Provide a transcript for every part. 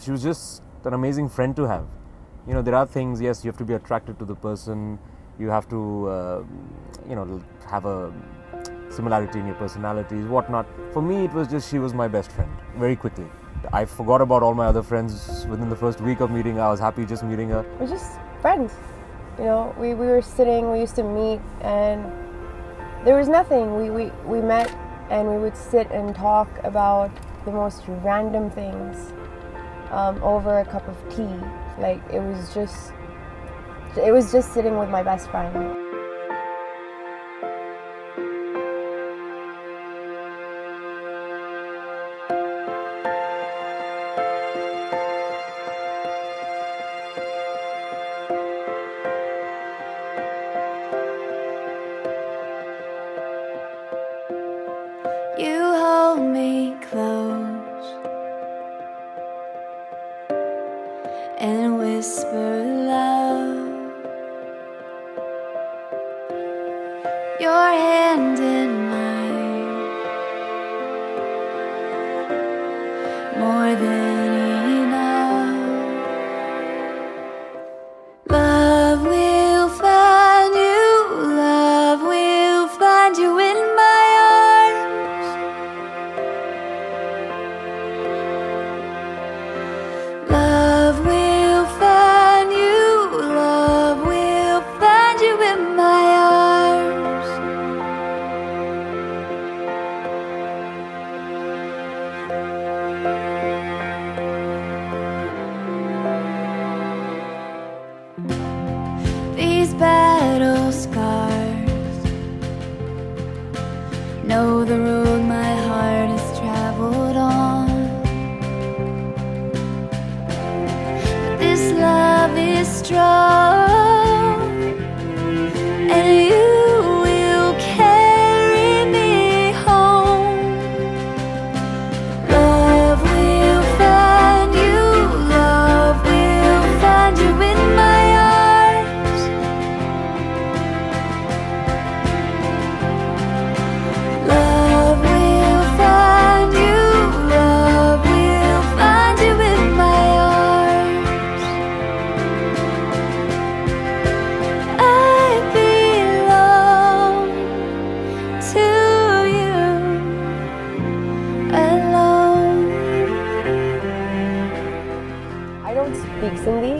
She was just an amazing friend to have. You know, there are things, yes, you have to be attracted to the person, you have to, uh, you know, have a similarity in your personalities, whatnot. For me, it was just she was my best friend very quickly. I forgot about all my other friends within the first week of meeting her. I was happy just meeting her. We're just friends. You know, we, we were sitting, we used to meet, and there was nothing. We, we, we met and we would sit and talk about the most random things um, over a cup of tea. Like, it was just, it was just sitting with my best friend. Your hand in mine, more than know the road my heart has traveled on. But this love is strong, don't speak Sindhi.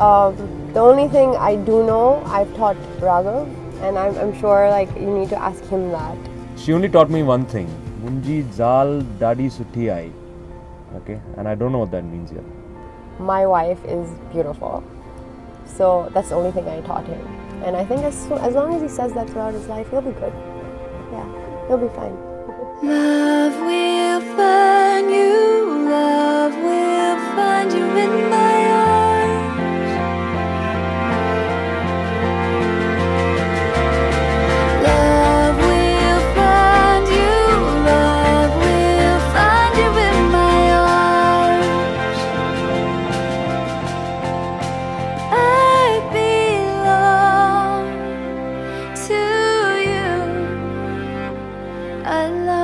Um, the only thing I do know, I've taught Raghav, and I'm, I'm sure like you need to ask him that. She only taught me one thing. Munji zal dadi suthi ai. Okay, and I don't know what that means yet. My wife is beautiful, so that's the only thing I taught him. And I think as so, as long as he says that throughout his life, he'll be good. Yeah, he'll be fine. Love will find you, love will find you love will find you in my arms. Love